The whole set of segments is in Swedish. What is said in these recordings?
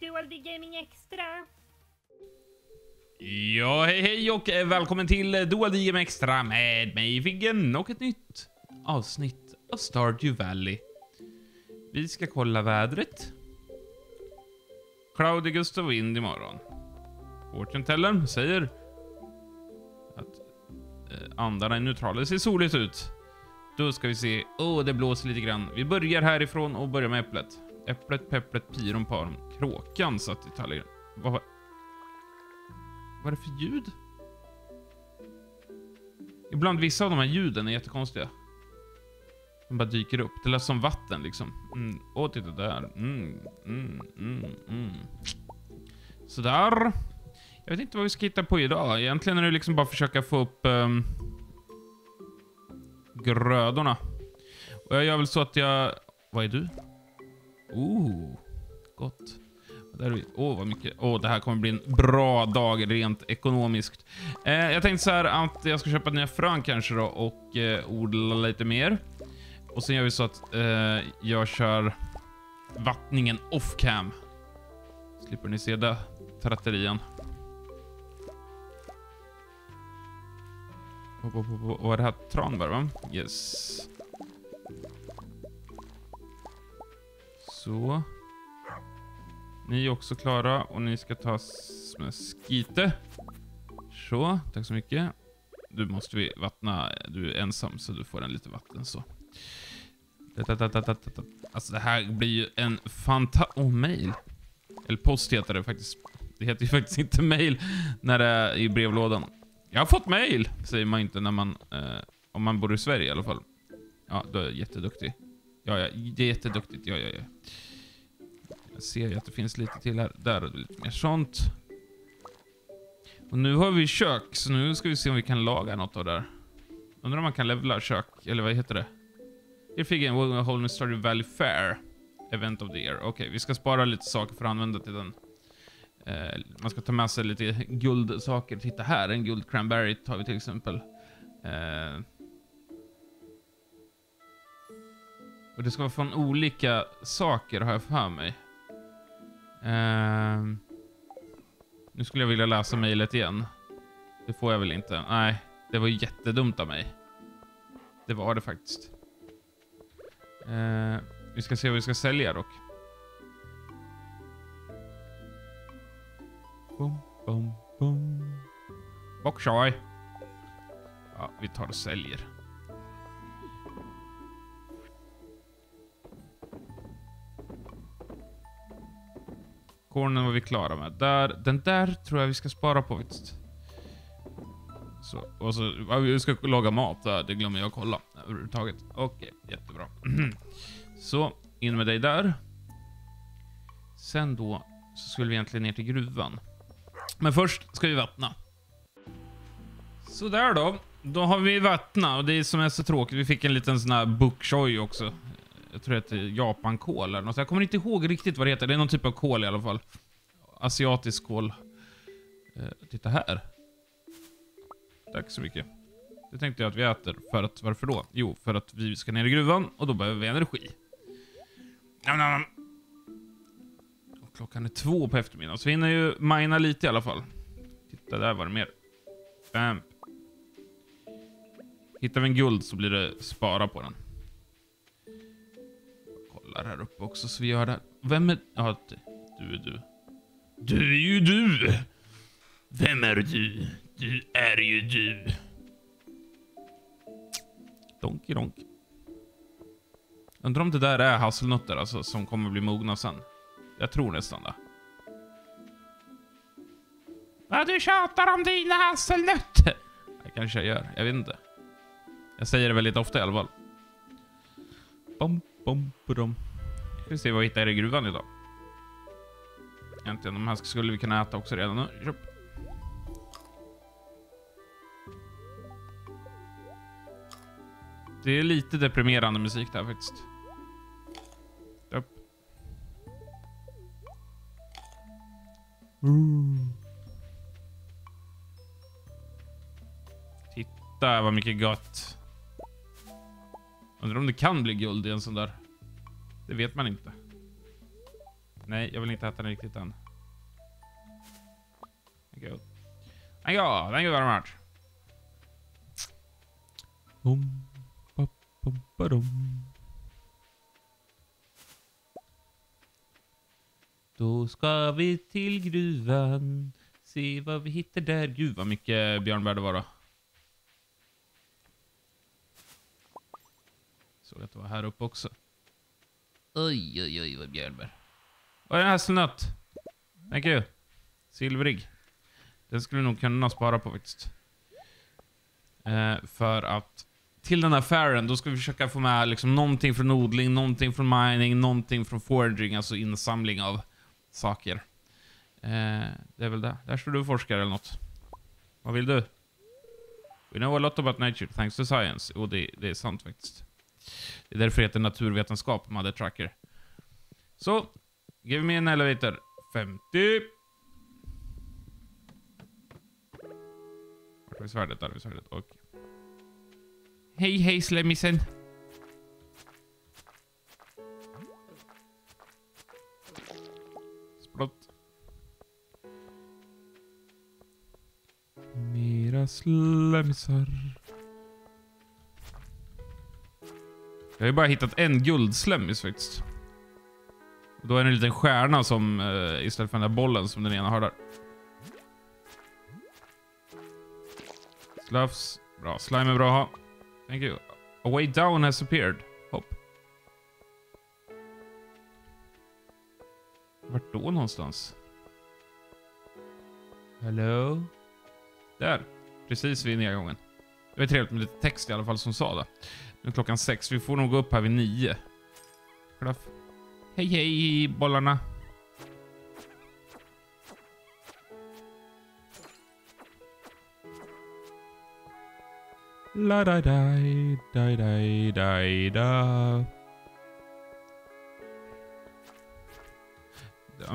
Dual Gaming Extra. Ja, hej hej och eh, välkommen till eh, Gaming Extra med mig Viggen och ett nytt avsnitt av Stardew Valley. Vi ska kolla vädret. Cloudy Gustav och vind imorgon. Fortune säger att eh, andarna är neutrala. Det ser soligt ut. Då ska vi se. Åh, oh, det blåser lite grann. Vi börjar härifrån och börjar med äpplet. Äpplet, pepplet, piron, paron. Kråkan satt i tallriken. Vad var... Vad är det för ljud? Ibland vissa av de här ljuden är jättekonstiga. De bara dyker upp. Det lät som vatten liksom. Mm. Åh, titta där. Mm, mm, mm, mm. Sådär. Jag vet inte vad vi ska hitta på idag. Egentligen är det liksom bara försöka få upp um, grödorna. Och jag gör väl så att jag... Vad är du? Oh, gott. Åh, oh, vad mycket. Åh, oh, det här kommer bli en bra dag rent ekonomiskt. Eh, jag tänkte så här att jag ska köpa nya frön kanske då och eh, odla lite mer. Och sen gör vi så att eh, jag kör vattningen off-cam. Slipper ni se det tratterian. Vad är det här? Tranbär va? Yes. Så. Ni är också klara och ni ska ta med skite. Så, tack så mycket. Du måste vi vattna, du är ensam så du får en lite vatten så. Alltså det här blir ju en fanta... Åh, oh, mail. Eller post heter det faktiskt. Det heter ju faktiskt inte mail när det är i brevlådan. Jag har fått mail, säger man inte när man... Eh, om man bor i Sverige i alla fall. Ja, då är jag jätteduktig. Ja, ja, det är jätteduktigt. Ja, ja, ja. Jag ser ju att det finns lite till här. Där är det lite mer sånt. Och nu har vi kök, så nu ska vi se om vi kan laga något av det där. Undrar om man kan levla kök, eller vad heter det? Here figure will hold in Stardew Valley Fair. Event of the year. Okej, okay, vi ska spara lite saker för att använda till den. Eh, man ska ta med sig lite guldsaker. Titta här, en guld cranberry tar vi till exempel. Eh, och det ska vara från olika saker har jag för mig. Uh, nu skulle jag vilja läsa mejlet igen. Det får jag väl inte? Nej, det var jättedumt av mig. Det var det faktiskt. Uh, vi ska se vad vi ska sälja dock. Bum, bum, bum. Bockshoj. Ja, vi tar och säljer. Kornen var vi klara med. Där, den där tror jag vi ska spara på faktiskt. Så, och så, vi ska laga mat där, det glömmer jag kolla överhuvudtaget. Okej, okay, jättebra. så, in med dig där. Sen då, så skulle vi egentligen ner till gruvan. Men först ska vi vattna. Så där då. Då har vi vattnat och det som är så tråkigt, vi fick en liten sån här bukchoi också jag tror det heter japankål eller alltså, något. Jag kommer inte ihåg riktigt vad det heter. Det är någon typ av kål i alla fall. Asiatisk kål. Eh, titta här. Tack så mycket. Det tänkte jag att vi äter. För att, varför då? Jo, för att vi ska ner i gruvan och då behöver vi energi. Nam, nam. Och klockan är två på eftermiddagen, så vi hinner ju mina lite i alla fall. Titta, där var det mer. Bam. Hittar vi en guld så blir det spara på den kollar här uppe också så vi gör det. Vem är... Ja, du är du. Du är ju du! Vem är du? Du är ju du. Donki donk. Undrar om det där är hasselnötter alltså, som kommer bli mogna sen. Jag tror nästan det. Vad du tjatar om dina hasselnötter. Det kanske jag gör, jag vet inte. Jag säger det väldigt ofta i alla fall. Bom, bom, bom. Ska vi se vad vi hittar i gruvan idag. Äntligen, de här skulle vi kunna äta också redan nu. Köp. Det är lite deprimerande musik där faktiskt. Upp. Mm. Titta vad mycket gott. Undrar om det kan bli guld i en sån där. Det vet man inte. Nej, jag vill inte äta den riktigt än. Thank you. Thank you, thank you very much. Bom, ba, ba. Då ska vi till gruvan. Se vad vi hittar där. Gud vad mycket björnbär det var då. Såg att det var här uppe också. Oj, oj, oj vad björnbär. Vad är en hasselnöt? Thank you. Silvrig. Den skulle nog kunna spara på faktiskt. Eh, för att till den här affären, då ska vi försöka få med liksom någonting från odling, någonting från mining, någonting från foraging, alltså insamling av saker. Eh, det är väl det. Där står du och forskar eller något. Vad vill du? We know a lot about nature thanks to science. Och det, det är sant faktiskt. Det är därför det heter naturvetenskap, Mother Tracker. Så, give me an elevator. 50. Vart har vi svärdet? Där har vi svärdet. Och... Hej, hej slemmisen. Splott. Mera slemmisar. Jag har ju bara hittat en guldslemmis faktiskt. Och då är det en liten stjärna som, uh, istället för den där bollen som den ena har där. Sluffs. Bra. Slime är bra att ha. Thank you. A way down has appeared. Hopp. Vart då någonstans? Hello? Där. Precis vid nedgången. Det var trevligt med lite text i alla fall som sa det. Nu är klockan sex. Vi får nog gå upp här vid nio. Klaff. Hej hej bollarna. La da da da da da da.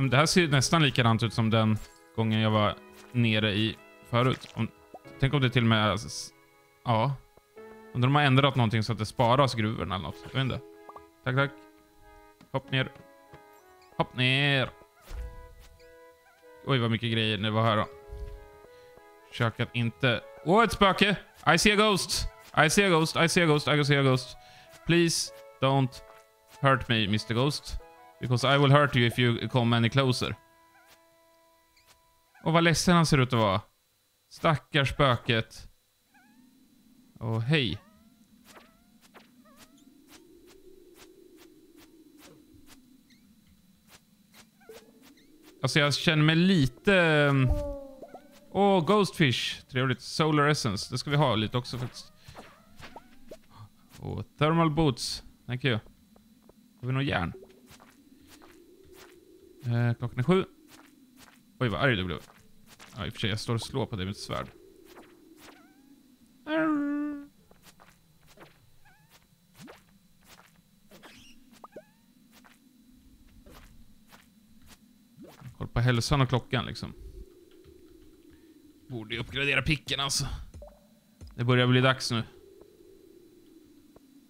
Det här ser nästan likadant ut som den gången jag var nere i förut. Om, tänk om det till och med... Ja. Undrar om de har ändrat någonting så att det sparas gruvorna eller något. Jag vet inte. Tack, tack. Hopp ner. Hopp ner. Oj, vad mycket grejer det var här då. Försök att inte... Åh, oh, ett spöke! I see a ghost! I see a ghost, I see a ghost, I see a ghost. Please don't hurt me, Mr Ghost. Because I will hurt you if you come any closer. Och vad ledsen han ser ut att vara. Stackars spöket. Åh, hej. Alltså jag känner mig lite... Mm, åh, oh, Ghostfish. Trevligt. Solar Essence. Det ska vi ha lite också faktiskt. Och Thermal Boots. Thank you. Har vi något järn? Eh, klockan är sju. Oj, vad arg du blev. Ja, i och för sig, jag står och slår på det med ett svärd. Koll på hälsan och klockan liksom. Borde uppgradera picken alltså. Det börjar bli dags nu.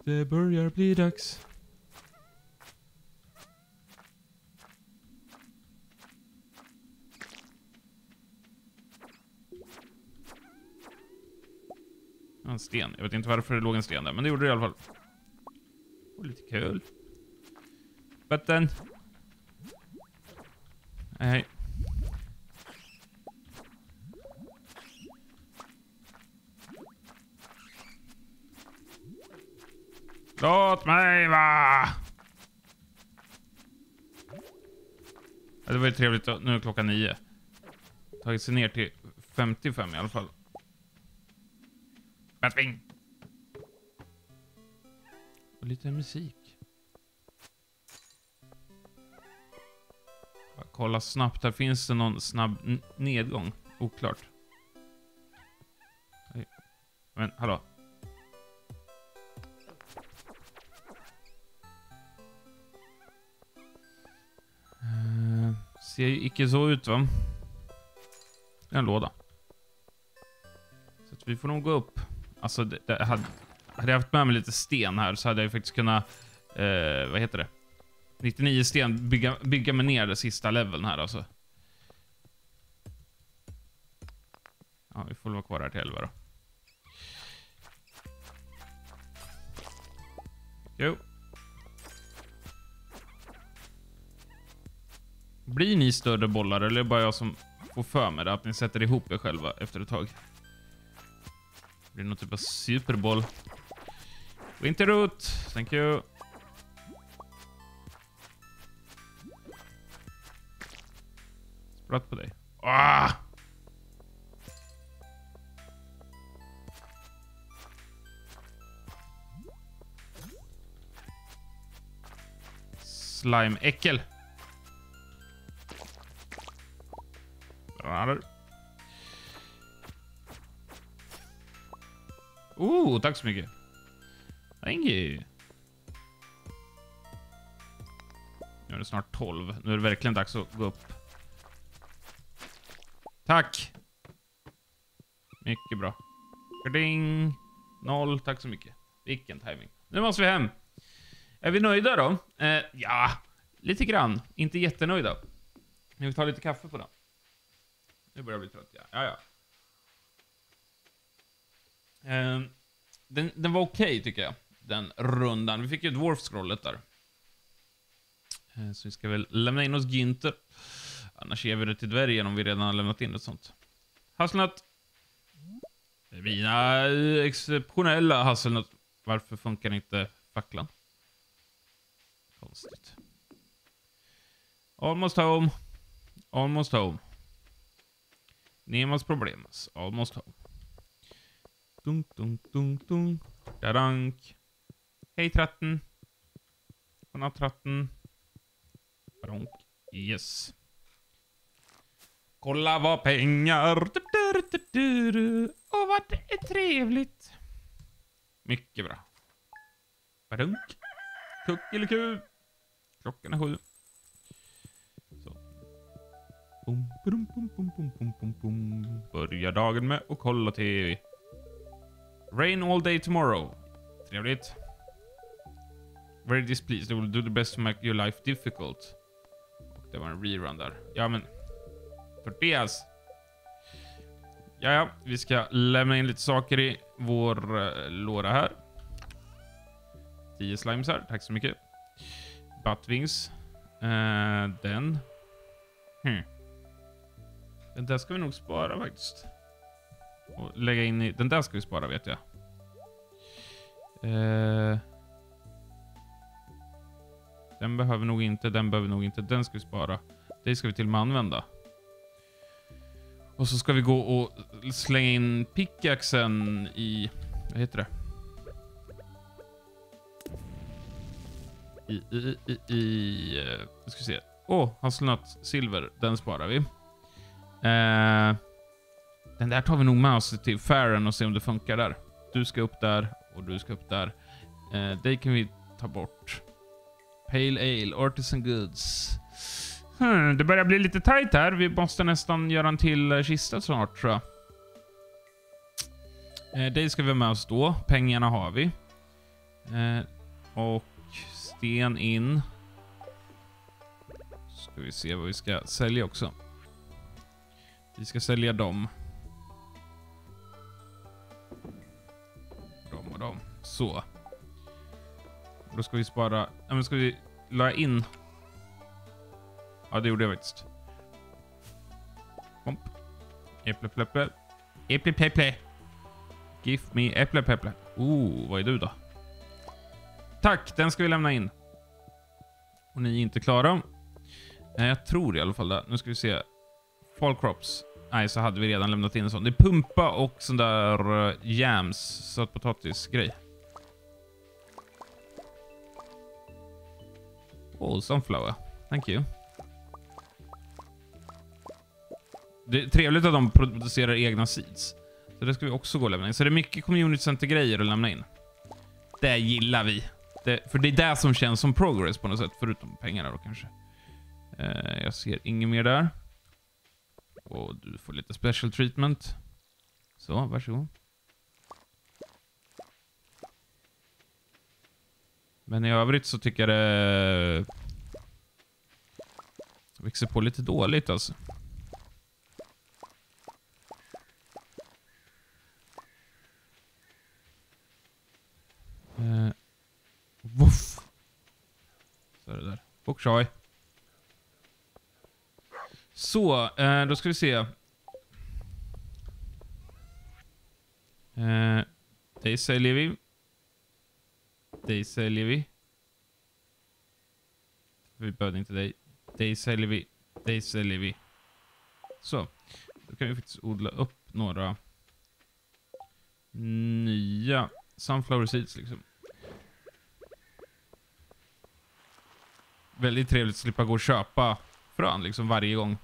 Det börjar bli dags. En sten. Jag vet inte varför det låg en sten där, men det gjorde det i alla fall. Och lite kul. Button hej. Låt mig va! Det var ju trevligt. Nu är klockan nio. Tagit sig ner till 55 i alla fall. Batwing! Och lite musik. Kolla snabbt. Här finns det någon snabb nedgång. Oklart. Men hallå. Uh, ser ju icke så ut va? En låda. Så att vi får nog gå upp. Alltså, det, det hade, hade jag haft med mig lite sten här så hade jag faktiskt kunnat... Uh, vad heter det? 99 sten, bygga, bygga mig ner det sista leveln här alltså. Ja, vi får vara kvar här till 11 då. Jo. Blir ni större bollar eller är det bara jag som får för mig det? Att ni sätter ihop er själva efter ett tag? Blir det någon typ av superboll? Winterroot, thank you. Spratt på dig. Ah! Slime-äckel. Oh, tack så mycket. Thank you. Nu är det snart 12. Nu är det verkligen dags att gå upp. Tack! Mycket bra. Ding. Noll. Tack så mycket. Vilken timing. Nu måste vi hem. Är vi nöjda då? Eh, ja, lite grann. Inte jättenöjda. Men vi tar lite kaffe på den. Nu börjar jag bli trött, ja. ja, ja. Eh, den, den var okej, okay, tycker jag. Den rundan. Vi fick ju Dwarf-scrollet där. Eh, så vi ska väl lämna in oss Ginter. Annars ger vi det till dvärgen om vi redan har lämnat in ett sånt. Hasselnöt. Mina eh, exceptionella hasselnöt. Varför funkar inte facklan? Konstigt. Almost home. Almost home. Nemas problemas. Almost home. Dunk, dunk, dunk, dunk. Darank. Hej tratten. Godnatt tratten. Bronk. Yes. Kolla vad pengar. Åh, vad det är trevligt. Mycket bra. Badunk. Kuckeliku. Klockan är sju. Så. Bum, bum, bum, bum, bum, bum, bum, bum. Börjar dagen med att kolla TV. Rain all day tomorrow. Trevligt. Very displeased. It will do the best to make your life difficult. Och det var en rerun där. Ja, men... Tortillas. Ja, ja. Vi ska lämna in lite saker i vår eh, uh, låda här. 10 slimes här. Tack så mycket. Buttwings. Uh, den. Hmm. Den där ska vi nog spara faktiskt. Och lägga in i... Den där ska vi spara vet jag. Uh, den behöver nog inte, den behöver nog inte, den ska vi spara. Det ska vi till och med använda. Och så ska vi gå och slänga in pickaxen i... Vad heter det? I... i, i, i eh, ska vi se. Åh, oh, hasselnöt silver. Den sparar vi. Eh, den där tar vi nog med oss till Faren och se om det funkar där. Du ska upp där och du ska upp där. Eh, det kan vi ta bort. Pale Ale, Artisan Goods. Hmm, det börjar bli lite tight här. Vi måste nästan göra en till eh, kista snart, tror jag. Eh, det ska vi ha med oss då. Pengarna har vi. Eh, och sten in. Ska vi se vad vi ska sälja också. Vi ska sälja dem. De och dem. Så. Då ska vi spara... Ja, men ska vi la in... Ja, det gjorde jag faktiskt. Komp. Äpple, äpple Äpple, pläpple. Give me äpple, äpple. Oh, vad är du då? Tack, den ska vi lämna in. Och ni är inte klara. Nej, jag tror i alla fall det. Nu ska vi se. Fall crops. Nej, så hade vi redan lämnat in en sån. Det är pumpa och sån där uh, jams, sötpotatisgrej. Oh, sunflower. Thank you. Det är trevligt att de producerar egna seeds. Så det ska vi också gå och lämna in. Så det är mycket community center-grejer att lämna in. Det gillar vi. Det, för det är det som känns som progress på något sätt, förutom pengarna då kanske. Eh, jag ser inget mer där. Och du får lite special treatment. Så, varsågod. Men i övrigt så tycker jag det Växer på lite dåligt alltså. Eh, Woof. Så är det Så, eh, då ska vi se. Eh, dig säljer vi. Dig säljer vi. Vi behövde inte dig. Dig säljer vi. Dig säljer vi. Så. Då kan vi faktiskt odla upp några nya sunflower seeds liksom. Väldigt trevligt att slippa gå och köpa frön liksom varje gång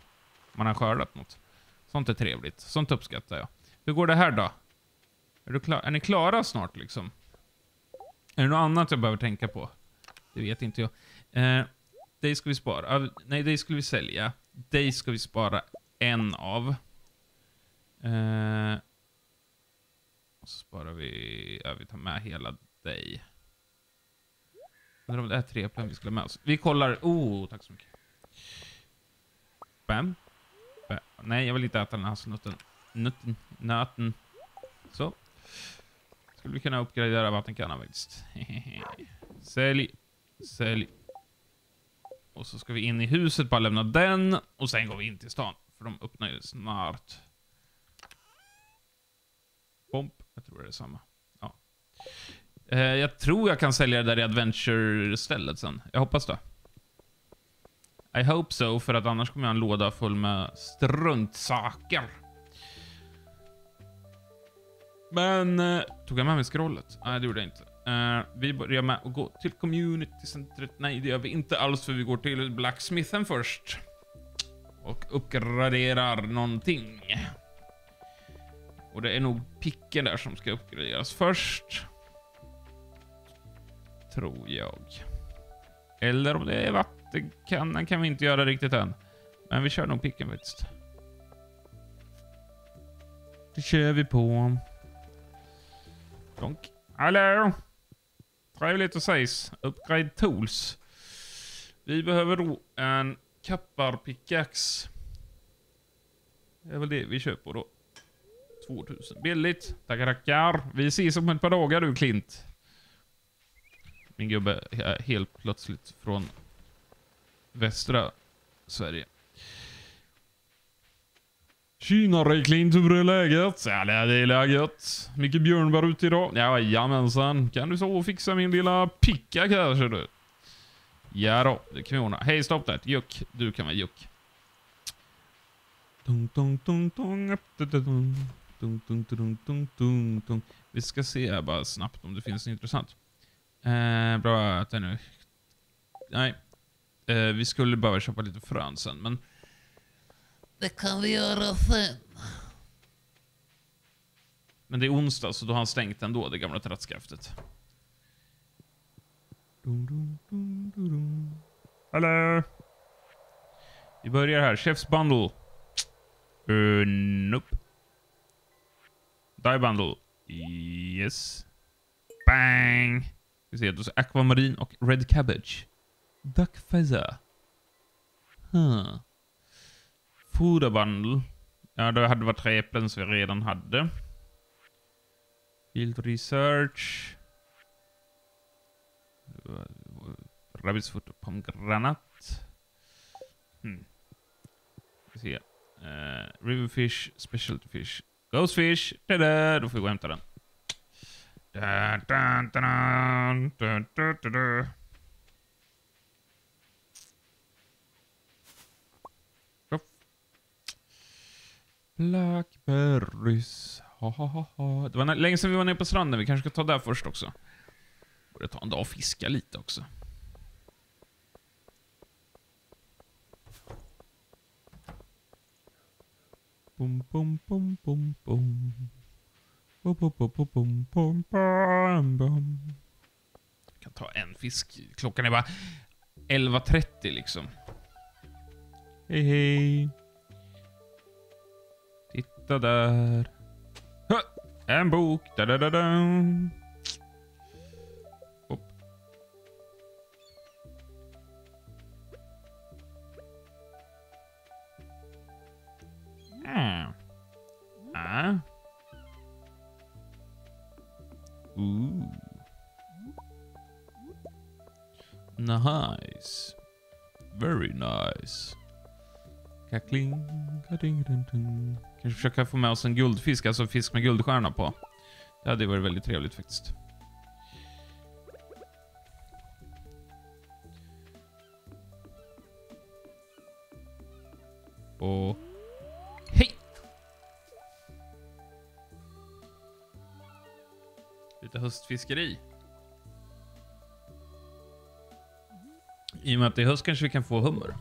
man har skördat något. Sånt är trevligt. Sånt uppskattar jag. Hur går det här då? Är, du klar? är ni klara snart liksom? Är det något annat jag behöver tänka på? Det vet inte jag. Eh, dig ska vi spara. Nej, dig skulle vi sälja. Dig ska vi spara en av. Eh, och så sparar vi... Ja, vi tar med hela dig. Undrar om det är tre plan vi skulle ha med oss. Vi kollar... Oh, tack så mycket. Bam. Bam. Nej, jag vill inte äta den här hasselnöten. Nutten. Nöten. Så. Skulle vi kunna uppgradera vattenkannan faktiskt. Sälj. Sälj. Och så ska vi in i huset, bara lämna den. Och sen går vi in till stan. För de öppnar ju snart. Bomb. Jag tror det är samma. Ja. Eh, jag tror jag kan sälja det där i Adventure-stället sen. Jag hoppas det. I hope so, för att annars kommer jag ha en låda full med struntsaker. Men, eh, tog jag med mig scrollet? Nej, det gjorde jag inte. Uh, vi börjar med att gå till communitycentret. Nej, det gör vi inte alls, för vi går till blacksmithen först. Och uppgraderar någonting. Och det är nog picken där som ska uppgraderas först. Tror jag. Eller om det är vattenkannan kan vi inte göra riktigt än. Men vi kör nog picken faktiskt. Det kör vi på. Donk. Hallå! Trevligt att ses. Upgrade tools. Vi behöver då en kapparpickaxe. Det är väl det vi köper då. 2000. Billigt. Tackar, tackar. Vi ses om ett par dagar du, Klint. Min gubbe är helt plötsligt från västra Sverige. Tjenare Klint, hur är läget? Ja, det är läget. Mycket björnbär ute idag. Jajamensan. Kan du så fixa min lilla picka kanske du? Ja då, det kan vi ordna. Hej, stopp där. Juck. Du kan vara juck. Vi ska se här bara snabbt om det finns något intressant. Eh, bra att det nu. Nej. Eh, vi skulle behöva köpa lite frön sen, men... Det kan vi göra sen. Men det är onsdag, så då har han stängt ändå, det gamla trattskaftet. Hallå? Vi börjar här. Chef's bundle. Uh, nope. Die bundle. Yes. Bang! Vi se, då så Aquamarin och Red Cabbage. Duck Feather. Huh. Food bundle. Ja, då hade varit tre äpplen som vi redan hade. Field research. Rabbit's foot och pomgranat. Hmm. Vi ser. Uh, eh, riverfish, specialty fish. Ghost fish. Tada! Då får vi gå och hämta den. Da, da, da, da, da, da, da. Blackberries. Ha, ha, ha, ha. Det var länge sedan vi var nere på stranden. Vi kanske ska ta där först också. Borde ta en dag och fiska lite också. Bum, bum, bum, bum, bum. Jag kan ta en fisk. Klockan är bara 11.30 liksom. Hej hej. Titta där. En bok. Da, da, da, da. Hopp. Mm. Ah. Ooh. Nice. Very nice. Kackling, Kanske försöka få med oss en guldfisk, alltså fisk med guldstjärna på. Det hade varit väldigt trevligt faktiskt. Och... Lite höstfiskeri. I och med att det är höst kanske vi kan få hummer.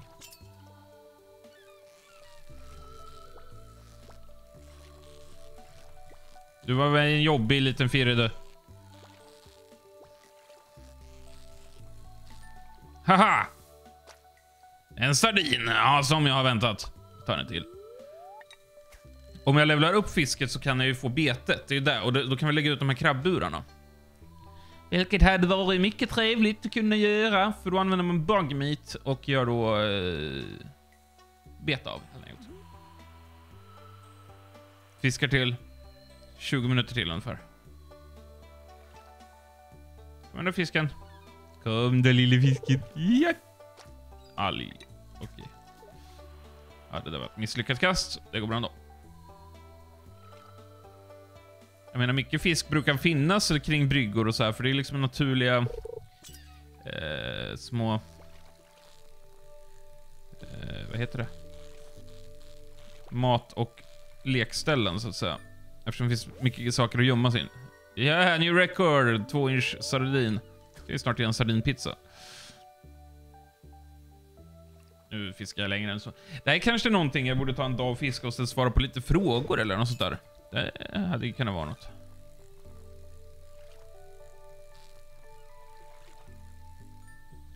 Du var väl en jobbig liten firre du. Haha! En sardin, ja som jag har väntat. Tar en till. Om jag levlar upp fisket så kan jag ju få betet. Det är ju där. Och då då kan vi lägga ut de här krabburarna. Vilket hade varit mycket trevligt att kunna göra. För då använder man bug meat och gör då eh, beta av. helt enkelt. Fiskar till. 20 minuter till ungefär. Kom då fisken. Kom då lille fisken. Ja. Alg. Okej. Ja, det där var ett misslyckat kast. Det går bra ändå. Jag menar, mycket fisk brukar finnas kring bryggor och så här, för det är liksom naturliga eh, små... Eh, vad heter det? Mat och lekställen, så att säga. Eftersom det finns mycket saker att gömma sig in. Yeah, new record! Två inch sardin. Det är snart en sardinpizza. Nu fiskar jag längre än så. Det här är kanske någonting jag borde ta en dag och fiska och sen svara på lite frågor eller något sånt där. Det hade kunnat vara något.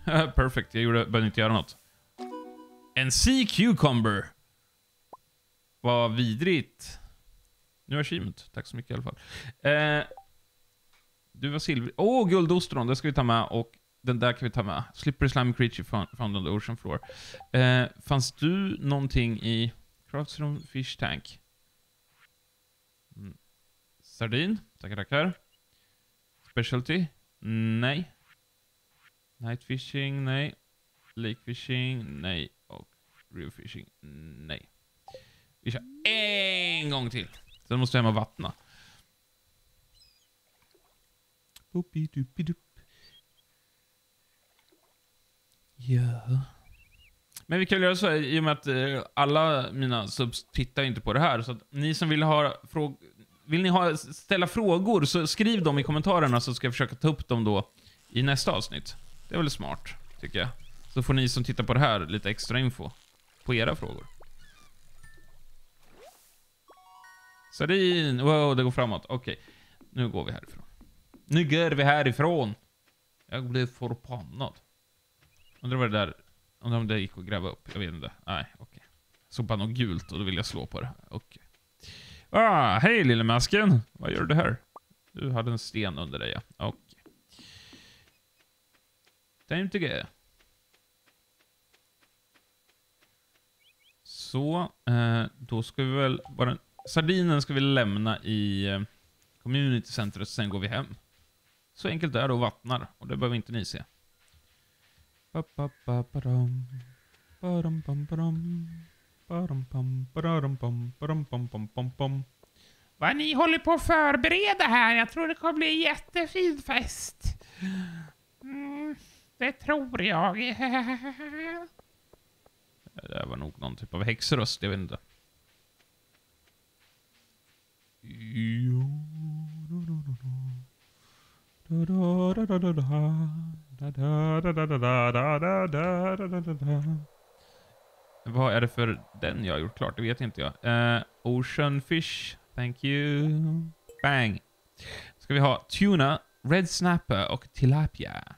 Perfect, jag gjorde, behövde inte göra något. En sea cucumber. Vad vidrigt. Nu är achievement. Tack så mycket i alla fall. Eh, du var silver... Åh, oh, guldostron. Det ska vi ta med. Och den där kan vi ta med. Slippery slime creature found, found on the ocean floor. Eh, fanns du någonting i Craftsroom Fish Tank? Sardin? Tackar, tackar. Specialty? Nej. Night fishing? Nej. Lake fishing? Nej. Och river fishing? Nej. Vi kör en gång till. Sen måste jag hem och vattna. Ja. Men vi kan väl göra så här, i och med att eh, alla mina subs tittar inte på det här, så att ni som vill ha fråg vill ni ha, ställa frågor, så skriv dem i kommentarerna så ska jag försöka ta upp dem då i nästa avsnitt. Det är väl smart, tycker jag. Så får ni som tittar på det här lite extra info på era frågor. Sardin! Wow, det går framåt. Okej. Nu går vi härifrån. Nu går vi härifrån! Jag blev förbannad. Undrar vad det där... Undrar om det gick att gräva upp. Jag vet inte. Nej, okej. Såg bara något gult och då vill jag slå på det. Okej. Ah, hej lille masken! Vad gör du här? Du hade en sten under dig, ja. Okay. Time to go. Så, eh, då ska vi väl bara... Sardinen ska vi lämna i eh, community centret, sen går vi hem. Så enkelt är det och vattnar, och det behöver inte ni se. Ba-ba-ba-ba-dum. Ba-dum-bum-ba-dum. ba, vad ni håller på att förbereda här, jag tror det kommer bli en jättefin fest. Mm, det tror jag. Det där var nog någon typ av häxröst, jag vet inte. Vad är det för den jag har gjort klart? Det vet inte jag. Uh, ocean fish, thank you. Bang. Ska vi ha tuna, red snapper och tilapia.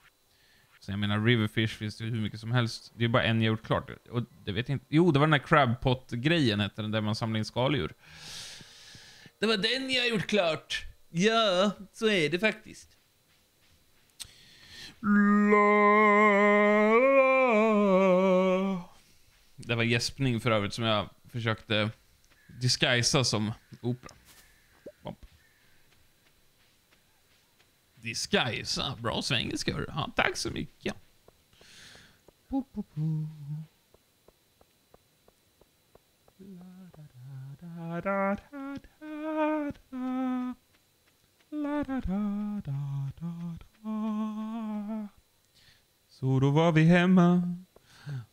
Så jag menar, riverfish finns det hur mycket som helst. Det är bara en jag gjort klart. Och det vet jag inte. Jo, det var den där crabpot-grejen, hette den där man samlar in skaldjur. Det var den jag gjort klart. Ja, så är det faktiskt. Det var gäspning för övrigt som jag försökte disguisa som opera. Disguisa? Bra svengelska hörru. Ja, tack så mycket. Så då var vi hemma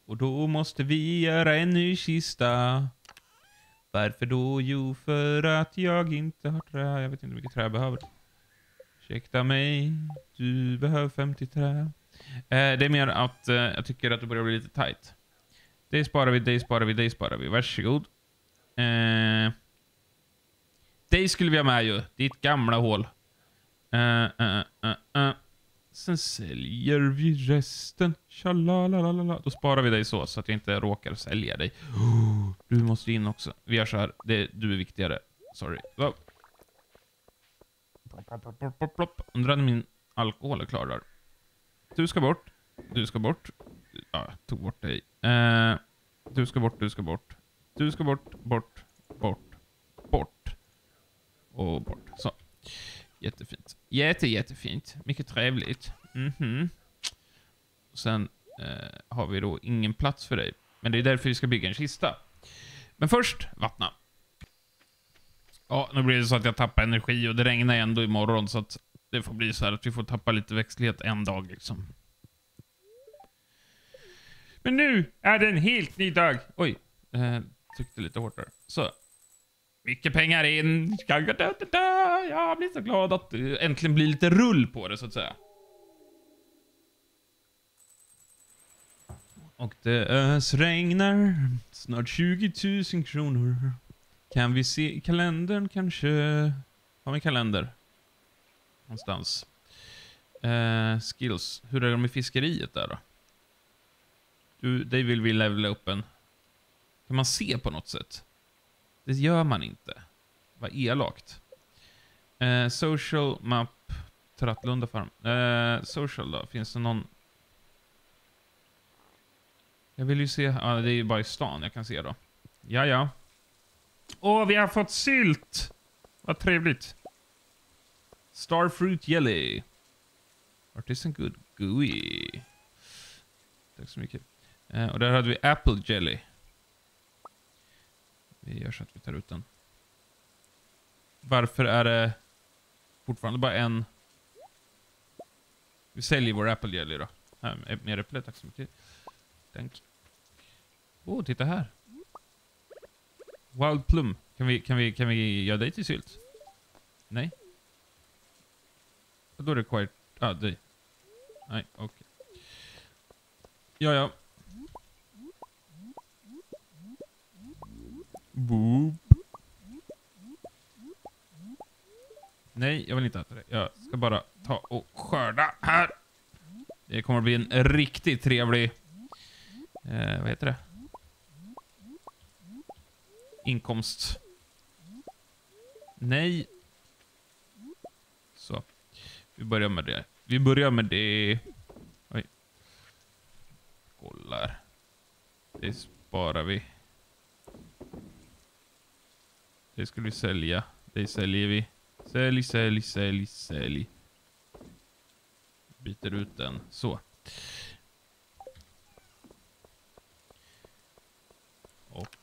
och då måste vi göra en ny kista. Varför då? Jo, för att jag inte har trä. Jag vet inte hur mycket trä jag behöver. Ursäkta mig, du behöver 50 trä. Eh, det är mer att eh, jag tycker att det börjar bli lite tight. Det sparar vi, det sparar vi, det sparar vi. Varsågod. Eh, det skulle vi ha med ju. Ditt gamla hål. Eh, eh, eh, eh. Sen säljer vi resten. Tjalalalala. Då sparar vi dig så, så att jag inte råkar sälja dig. Du måste in också. Vi gör så här. Det, du är viktigare. Sorry. Undrar när min alkohol är klar där. Du ska bort. Du ska bort. Ja, jag tog bort dig. Eh, du ska bort, du ska bort. Du ska bort, bort, bort, bort. Och bort. Så. Jättefint. Jätte, jättefint. Mycket trevligt. Mhm. Sen eh, har vi då ingen plats för dig. Men det är därför vi ska bygga en kista. Men först, vattna. Ja, nu blir det så att jag tappar energi och det regnar ändå imorgon så att det får bli så här att vi får tappa lite växtlighet en dag liksom. Men nu är det en helt ny dag. Oj, eh, tryckte lite hårt där. Så. Mycket pengar in. Jag blir så glad att det äntligen blir lite rull på det så att säga. Och det ösregnar. Snart 20 000 kronor. Kan vi se i kalendern kanske? Har vi kalender? Någonstans. Uh, skills. Hur är det med fiskeriet där då? Du, det vill vi levela upp en. Kan man se på något sätt? Det gör man inte. Vad elakt. Eh, social map. Trattlunda farm. Eh, social då? Finns det någon? Jag vill ju se. Ja, det är ju bara i stan jag kan se då. Ja, ja. Åh, vi har fått sylt! Vad trevligt. Starfruit jelly. Artisan good gooey. Tack så mycket. Eh, och där hade vi apple jelly. Vi gör så att vi tar ut den. Varför är det fortfarande bara en? Vi säljer vår apple jelly då. Här, mer äpple, tack så mycket. Tänk. Åh, oh, titta här. Wild plum. Kan vi, kan vi, kan vi göra dig till sylt? Nej. Då är det quite... Ah, dig. Nej, okej. Okay. Ja, ja. Boop. Nej, jag vill inte äta det. Jag ska bara ta och skörda här. Det kommer att bli en riktigt trevlig... Eh, vad heter det? Inkomst. Nej. Så. Vi börjar med det. Vi börjar med det. Oj. Kollar. Det sparar vi. Det skulle vi sälja. Det säljer vi. Sälj, sälj, sälj, sälj. Byter ut den. Så. Och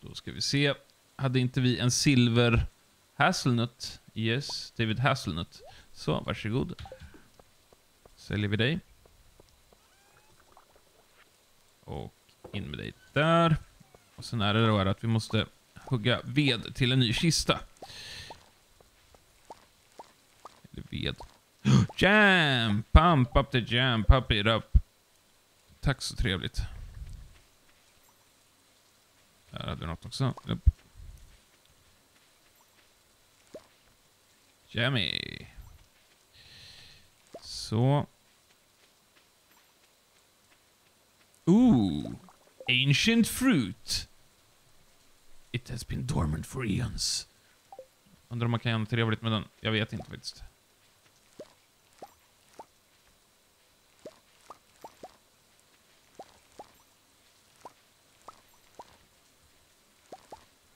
då ska vi se. Hade inte vi en silver Hasselnut? Yes, David Hasselnut. Så, varsågod. Säljer vi dig. Och in med dig där. Och sen är det då att vi måste hugga ved till en ny kista. Eller ved. Jam! Pump up the jam, pump it up. Tack så trevligt. Där hade vi något också. Upp. Jammy. Så. Ooh. Ancient fruit. It has been dormant for eons. Undrar om man kan göra något trevligt med den. Jag vet inte faktiskt.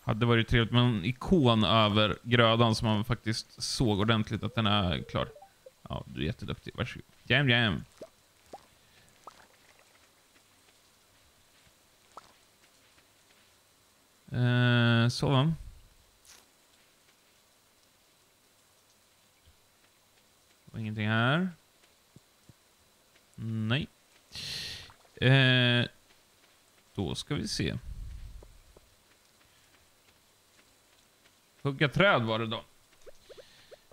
Hade varit trevligt med en ikon över grödan som man faktiskt såg ordentligt att den är klar. Ja, du är jätteduktig. Varsågod. Jam, jam. Uh, Eh, så va. Och ingenting här. Nej. Eh, då ska vi se. Hugga träd var det då.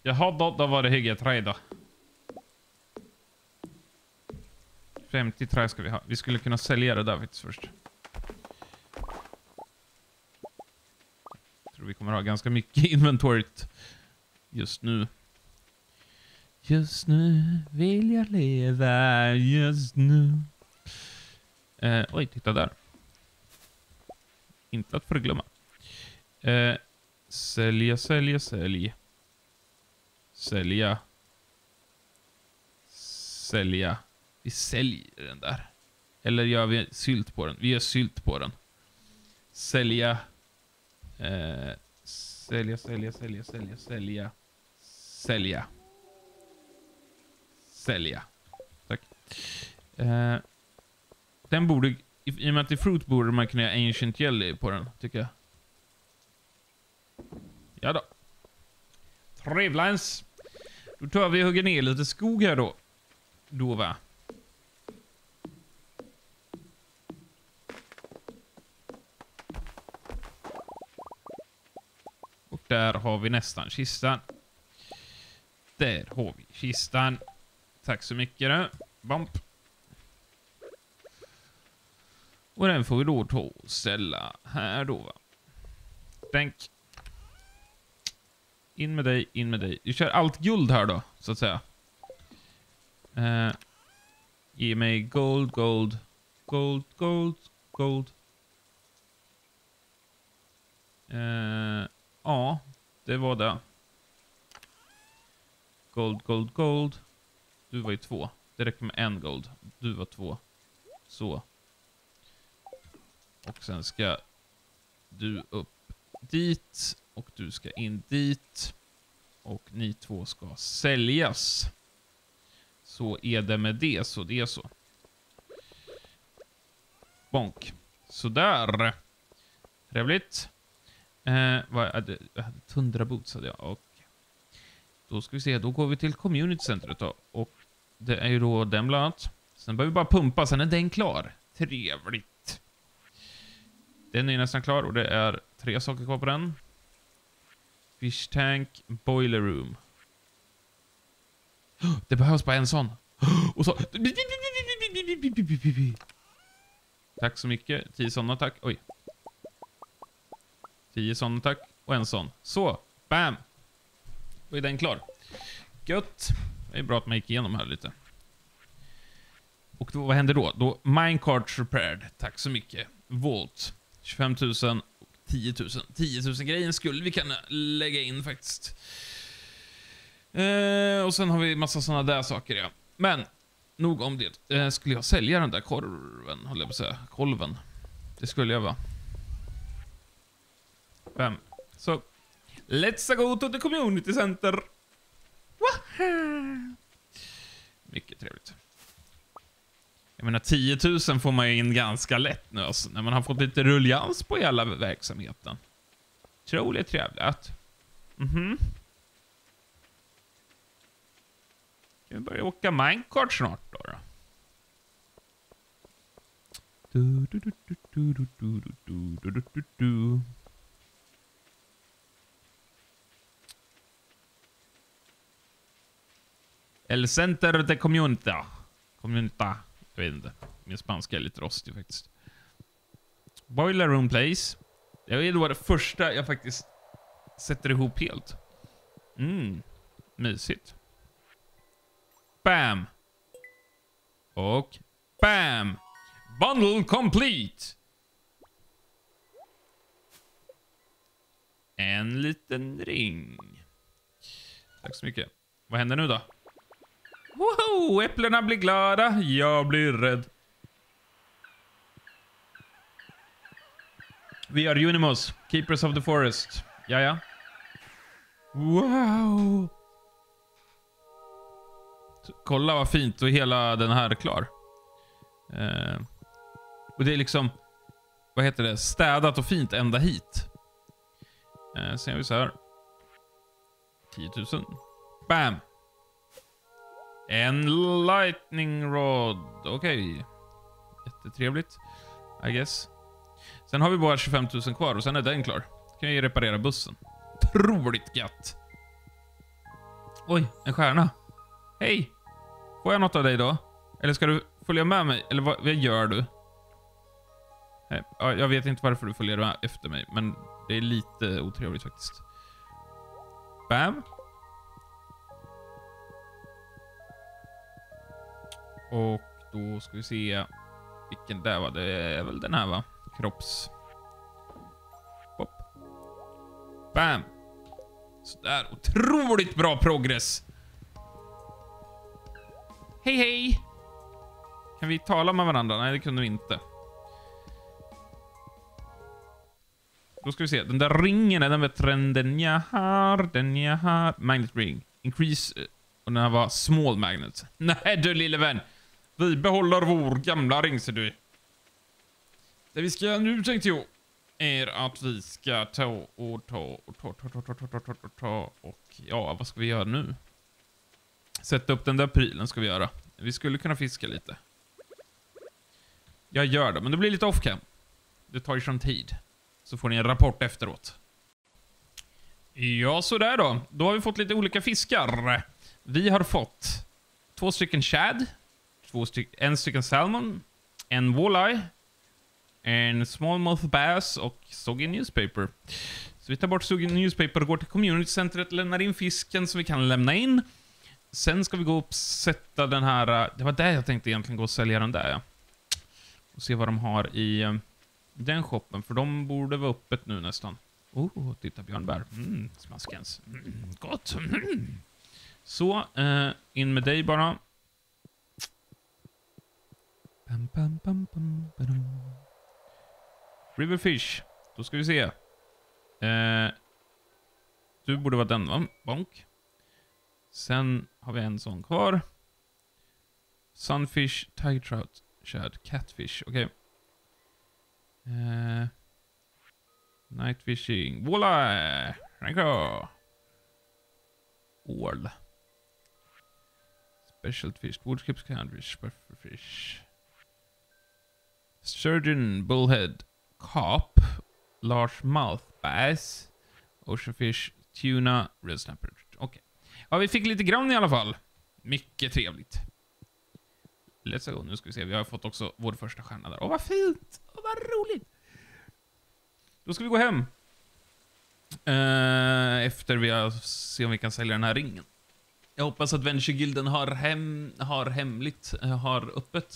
Jaha, då, då var det hugga träd då. 50 träd ska vi ha. Vi skulle kunna sälja det där faktiskt först. Jag tror vi kommer ha ganska mycket inventoriet just nu. Just nu vill jag leva, just nu. Eh, oj, titta där. Inte att förglömma. Eh, sälja, sälja, sälj. Sälja. Sälja. Vi säljer den där. Eller gör vi sylt på den? Vi gör sylt på den. Sälja. Eh, sälja, sälja, sälja, sälja, sälja. Sälja. Sälja. Tack. Eh, den borde, i, i och med att det är fruit borde man kunna göra ancient jelly på den, tycker jag. Ja då. Trevlans. Då tar vi och hugger ner lite skog här då. Då va. Där har vi nästan kistan. Där har vi kistan. Tack så mycket då. Bump. Och den får vi då ta och ställa här då va. Tänk. In med dig, in med dig. Vi kör allt guld här då, så att säga. Uh, ge mig gold, gold, gold, gold, gold. Uh, ja, det var det. Gold, gold, gold. Du var ju två. Det räcker med en gold. Du var två. Så. Och sen ska du upp dit. Och du ska in dit. Och ni två ska säljas. Så är det med det, så det är så. Bonk. Sådär. Trevligt. Eh, vad eh, jag hade, jag hade tundraboots hade jag. Och då ska vi se, då går vi till community centret då. Och det är ju då den bland annat. Sen behöver vi bara pumpa, sen är den klar. Trevligt. Den är nästan klar och det är tre saker kvar på den. Fish tank, boiler room. Det behövs bara en sån. Och så... Tack så mycket. Tio såna tack. Oj. Tio såna tack. Och en sån. Så. Bam! Då är den klar. Gött. Det är bra att man gick igenom här lite. Och då, vad händer då? Då Minecarts repaired. Tack så mycket. Volt. 25 000 och 10 000. 10 000 grejen skulle vi kunna lägga in faktiskt. Eh, och sen har vi massa såna där saker ja. Men, nog om det. Eh, skulle jag sälja den där korven, håller jag på att säga. Kolven. Det skulle jag va. Fem. Så, let's go to the community center. Wahoo! Mycket trevligt. Jag menar 10 000 får man ju in ganska lätt nu alltså, när man har fått lite rullians på hela verksamheten. Otroligt trevligt. Mhm. Ska vi börja åka minecart snart då? då? Du, du, du, El Center de Comunita. Comunita. Jag vet inte. Min spanska är lite rostig faktiskt. Boiler Room Place. Det är då det första jag faktiskt sätter ihop helt. Mm. Mysigt. Bam! Och bam! Bundle complete! En liten ring. Tack så mycket. Vad händer nu då? Woho! Äpplena blir glada, jag blir rädd. Vi är Unimos, Keepers of the Forest. Ja, ja. Wow! Kolla vad fint och hela den här är klar. Eh, och det är liksom... vad heter det, städat och fint ända hit. Eh, sen gör vi så här. 10 000. Bam! En lightning rod. Okej. Jättetrevligt. I guess. Sen har vi bara 25 000 kvar och sen är den klar. kan jag ju reparera bussen. Otroligt gött. Oj, en stjärna. Hej! Får jag något av dig då? Eller ska du följa med mig? Eller vad, vad gör du? Nej, jag vet inte varför du följer med efter mig, men det är lite otrevligt faktiskt. Bam. Och då ska vi se vilken där var. Det är väl den här va? Kropps... Pop. Bam! Sådär, otroligt bra progress! Hej hej! Kan vi tala med varandra? Nej, det kunde vi inte. Då ska vi se. Den där ringen, är den bättre än den jag har? Den jag har? Magnet ring. Increase... Eh, och den här var small magnet. Nej du lille vän. Vi behåller vår gamla ring ser du. Det vi ska nu tänkte jag är att vi ska ta och ta och ta, ta, ta, ta, ta, ta, ta, ta, ta och ja, vad ska vi göra nu? Sätta upp den där prylen ska vi göra. Vi skulle kunna fiska lite. Jag gör det, men det blir lite off-cam. Det tar ju sån tid. Så får ni en rapport efteråt. Ja, så där då. Då har vi fått lite olika fiskar. Vi har fått två stycken shad, två styck, en stycken salmon, en walleye, en smallmouth bass och soggy newspaper. Så vi tar bort soggy newspaper, och går till communitycentret, lämnar in fisken som vi kan lämna in. Sen ska vi gå och sätta den här... Eh, det var där jag tänkte egentligen gå och sälja den där ja. Och se vad de har i eh, den shoppen, för de borde vara öppet nu nästan. Oh, titta björnbär. Mm, smaskens. Mm, gott. Mm. Så, eh, in med dig bara. Bam, bam, bam, bam, bam. Riverfish. Då ska vi se. Eh, du borde vara den va? Bonk. Sen har vi en sån kvar. Sunfish, tiger trout, shad, catfish. Okej. Eh, night fishing. Voila! Ranko! Ål. Special fish. Woodskips canfish. Fish. Surgeon bullhead, carp, large mouth bass, ocean fish, tuna, red snapper. Okej. Ja, vi fick lite grann i alla fall. Mycket trevligt. Let's go. Nu ska vi se. Vi har fått också vår första stjärna där. Åh, vad fint! Åh, vad roligt! Då ska vi gå hem. Eh, efter vi har se om vi kan sälja den här ringen. Jag hoppas att Venture-gilden har, hem, har hemligt, har öppet.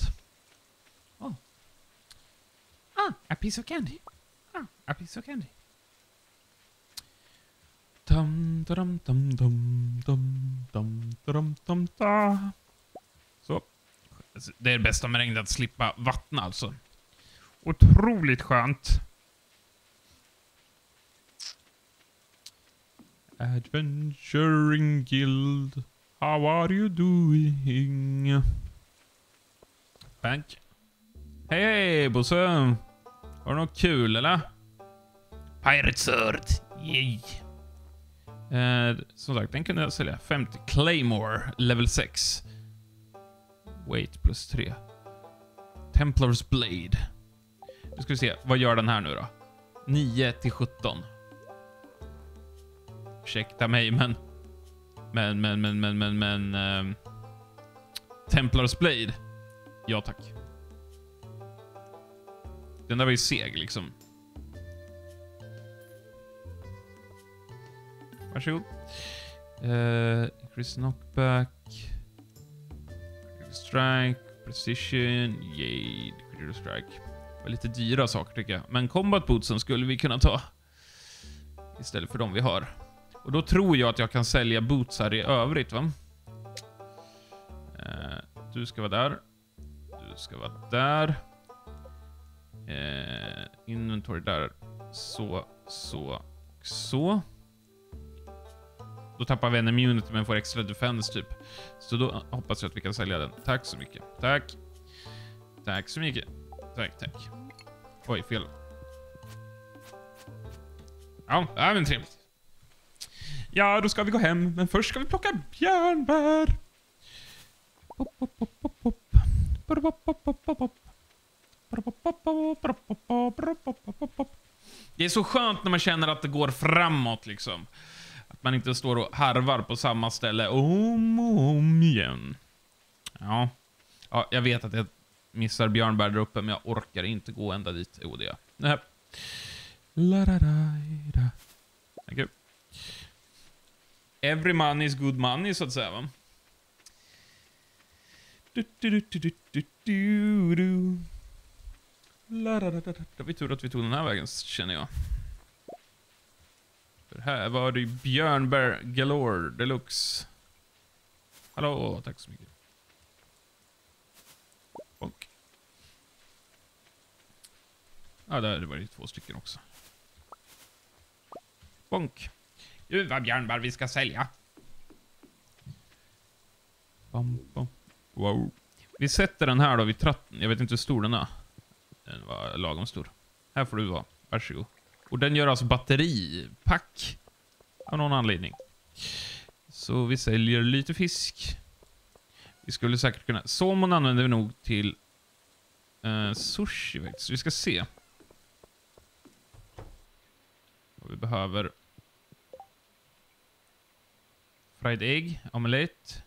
Ah, a piece of candy. Ah, a piece of candy. Dum, dum, dum, dum, dum, dum, dum, dum, da. Så. Det är det bästa med regnet, att slippa vattna alltså. Otroligt skönt. Adventuring Guild, how are you doing? Bank. Hej hej Bosse! Har du något kul eller? Pirate Sword. Yay. Eh, som sagt, den kunde jag sälja. 50 Claymore, level 6. Weight plus 3. Templars Blade. Nu ska vi se, vad gör den här nu då? 9 till 17. Ursäkta mig, men... Men, men, men, men, men, men... ehm, Templars Blade. Ja, tack. Den där var ju seg, liksom. Varsågod. Uh, increase knockback. Critical strike. Precision. Jade. Critical strike. Det var lite dyra saker tycker jag. Men combat bootsen skulle vi kunna ta. Istället för de vi har. Och då tror jag att jag kan sälja bootsar i övrigt va? Uh, du ska vara där. Du ska vara där. Eh, inventory där. Så, så och så. Då tappar vi en immunity men får extra defense typ. Så då hoppas jag att vi kan sälja den. Tack så mycket. Tack. Tack så mycket. Tack, tack. Oj, fel. Ja, ja men trevligt. Ja, då ska vi gå hem, men först ska vi plocka björnbär. Pop, pop, pop, pop, pop. Pop, pop, pop, pop, pop. Det är så skönt när man känner att det går framåt liksom. Att man inte står och harvar på samma ställe om och om igen. Ja. ja, jag vet att jag missar björnbär där uppe, men jag orkar inte gå ända dit. Jo, det gör jag. Thank you. Every money is good money, så att säga, va? Du, du, du, du, du, du, du, du. La-da-da-da-da. Det var tur att vi tog den här vägen, känner jag. För här var det ju björnbär galore deluxe. Hallå, tack så mycket. Bonk. Ja, där var det två stycken också. Bonk. Gud vad björnbär vi ska sälja. Bam, bam. Wow. Vi sätter den här då vid tratten. Jag vet inte hur stor den är. Den var lagom stor. Här får du vara. Varsågod. Och den gör alltså batteripack. Av någon anledning. Så vi säljer lite fisk. Vi skulle säkert kunna... Somon använder vi nog till eh, sushi faktiskt. Vi ska se. Vad vi behöver fried egg, omelette,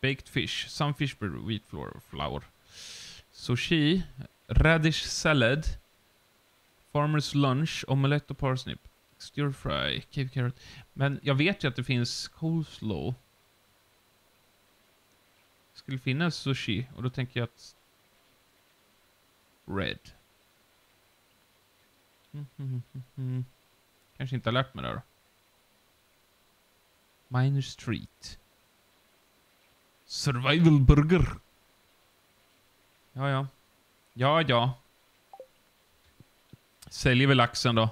baked fish, some fish bread, wheat flour, flour. Sushi, radish salad, farmer's lunch, Omelett och parsnip. Stir fry, cave carrot. Men jag vet ju att det finns coleslaw. Det skulle finnas sushi och då tänker jag att... Red. Mm, mm, mm. Kanske inte har lärt mig det då. Minor Street. Survival Burger. Ja, ja. Ja, ja. Säljer vi laxen då.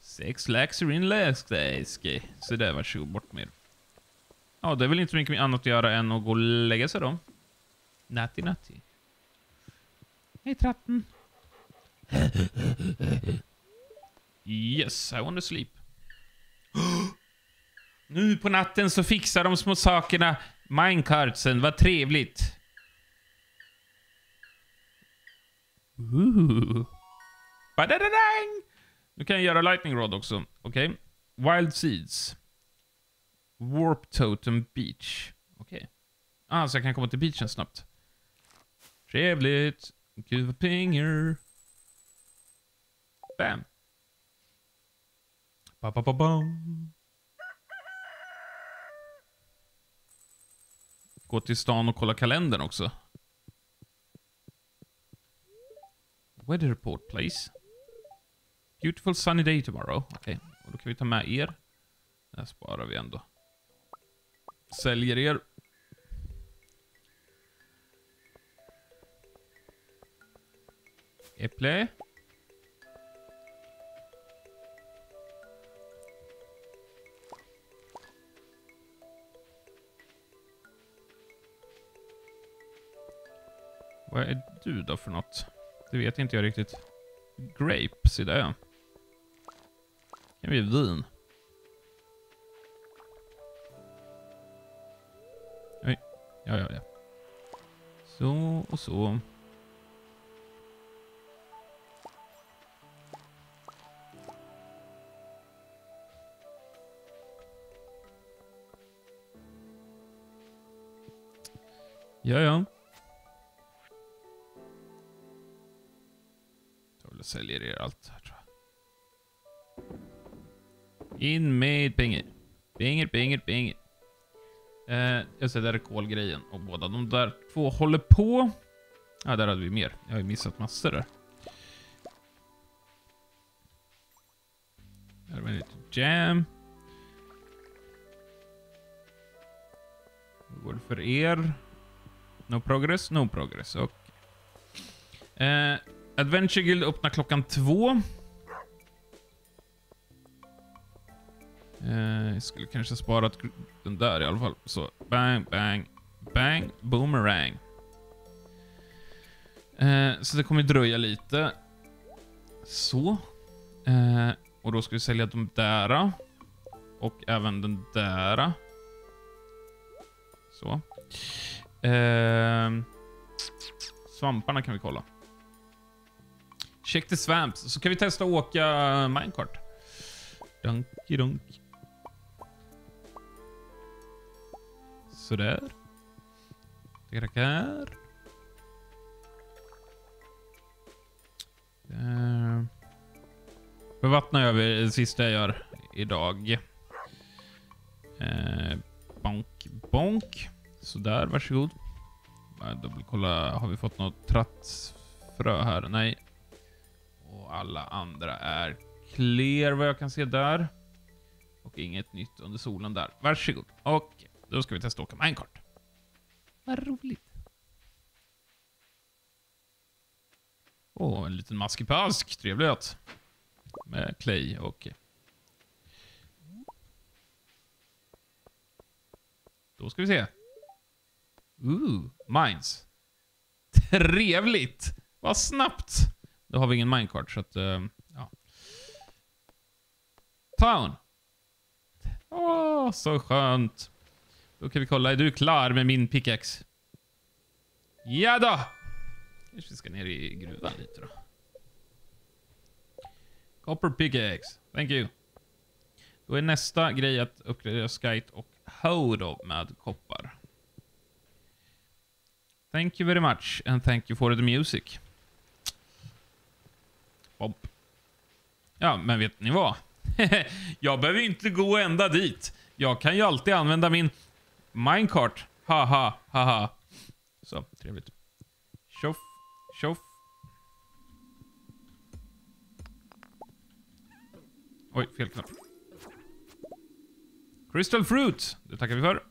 Sex laxer in läskläske. Så där, varsågod. Bort med er. Ja, det är väl inte mycket annat att göra än att gå och lägga sig då. Natti, natti. Hej, tratten. Yes, I want to sleep. Nu på natten så fixar de små sakerna minecartsen. Vad trevligt. Ooh. Badadadang! Nu kan jag göra lightning rod också. Okej. Okay. Wild seeds. Warp totem beach. Okej. Okay. Ah, så jag kan komma till beachen snabbt. Trevligt. Gud vad pengar. Bam. Ba, ba, ba, bam. Gå till stan och kolla kalendern också. Weather report, please. Beautiful sunny day tomorrow. Okej, okay. då kan vi ta med er. Där sparar vi ändå. Säljer er. Äpple. Vad är du då för något? Det vet inte jag riktigt. Grapes i det. Kan vi vin? Oj. Ja, ja, ja. Så och så. Ja, ja. Säljer er allt här tror jag. In med pengar. Pengar, pengar, pengar. Eh, jag ser där är kolgrejen och båda de där två håller på. Ja, där hade vi mer. Jag har ju missat massor där. Där var lite jam. Hur går det för er? No progress? No progress. Okay. eh, Adventure Guild öppnar klockan två. Eh, jag skulle kanske sparat den där i alla fall. Så bang, bang, bang, boomerang. Eh, så det kommer dröja lite. Så. Eh, och då ska vi sälja de där. Och även den där. Så. Eh, svamparna kan vi kolla. Check the swamps. Så kan vi testa att åka minecart. Dunky dunk. Sådär. Tackar. Eh. Där. bevattnar jag det sista jag gör idag. Eh, bonk, bonk. Sådär, varsågod. Bara dubbelkolla, har vi fått något trattfrö här? Nej. Och alla andra är clear vad jag kan se där. Och inget nytt under solen där. Varsågod. Och då ska vi testa att åka minecart. Vad roligt. Åh, en liten maskipask. Trevligt. Med clay, och... Då ska vi se. Ooh, mines. Trevligt! Vad snabbt! Då har vi ingen minecart, så att... Uh, ja. Town. Åh, så skönt. Då kan vi kolla, är du klar med min pickaxe? Ja då! Kanske vi ska ner i gruvan lite då. Copper pickaxe. Thank you. Då är nästa grej att uppgradera Skite och Hoe med koppar. Thank you very much and thank you for the music. Bomb. Ja, men vet ni vad? jag behöver inte gå ända dit. Jag kan ju alltid använda min minecart. Haha, haha. Så, trevligt. Tjoff, tjoff. Oj, fel knapp. Crystal Fruit, det tackar vi för.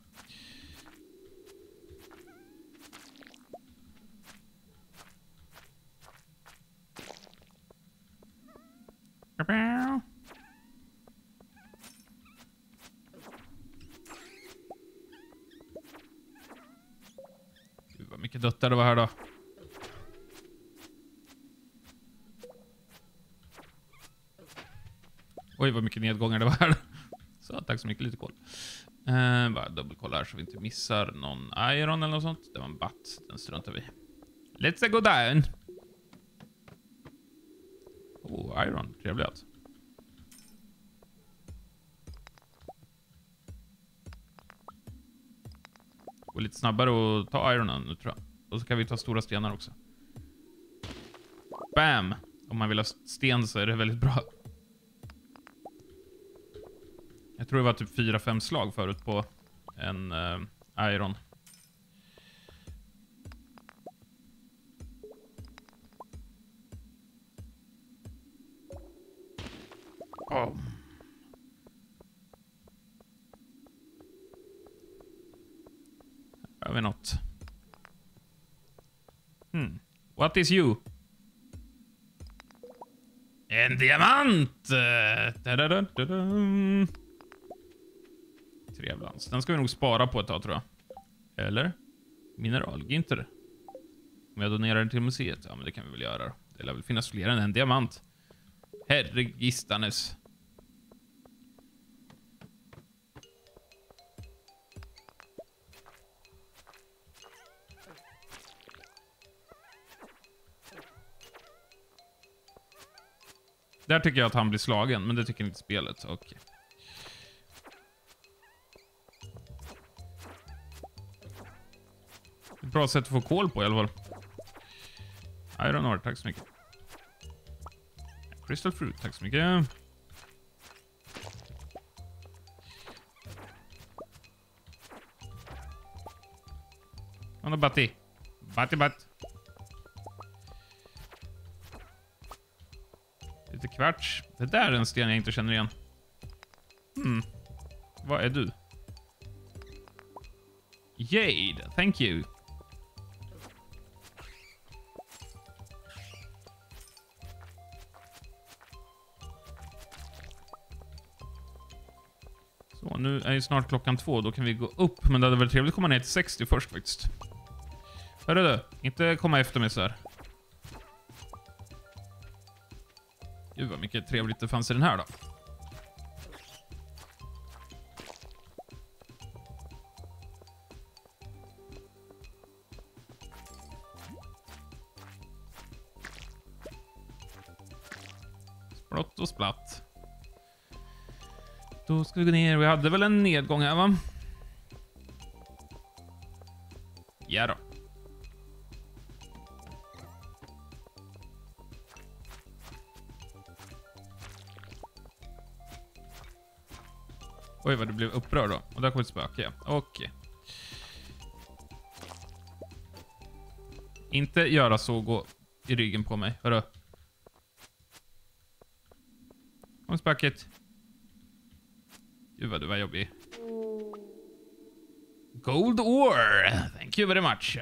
Gud vad mycket döttar det var här då. Oj, vad mycket nedgångar det var här. Så, tack så mycket, lite koll. Eh, bara dubbelkolla här så vi inte missar någon iron eller något sånt. Det var en batt, den struntar vi Let's go down. Oh, iron. Trevligt alltså. Går lite snabbare att ta ironen nu tror jag. Och så kan vi ta stora stenar också. Bam! Om man vill ha sten så är det väldigt bra. Jag tror det var typ 4-5 slag förut på en uh, Iron. Oh. Här har vi något. Hmm. What is you? En diamant! Da -da -da -da -da. Trevlans. Den ska vi nog spara på ett tag tror jag. Eller? Mineralginter. Om jag donerar den till museet? Ja, men det kan vi väl göra. Det lär väl finnas fler än en diamant. Herregistanes. Där tycker jag att han blir slagen, men det tycker inte spelet. Okej. Ett bra sätt att få kol på i alla fall. Iron ore, tack så mycket. Crystal fruit, tack så mycket. Kom Batti. Batti. Batti kvarts. Det där är en sten jag inte känner igen. Hmm. Vad är du? Jade, thank you. Så, nu är ju snart klockan två. Då kan vi gå upp. Men det hade varit trevligt att komma ner till 60 först faktiskt. Hörru du, inte komma efter mig så här. Gud vad mycket trevligt det fanns i den här då. Splott och splatt. Då ska vi gå ner. Vi hade väl en nedgång här va? Ja då. Oj, vad du blev upprörd då. Och där kom ett spöke, ja. Okej. Inte göra så och gå i ryggen på mig, hörru. Kom spöket. Gud vad du var jobbig. Gold ore! Thank you very much.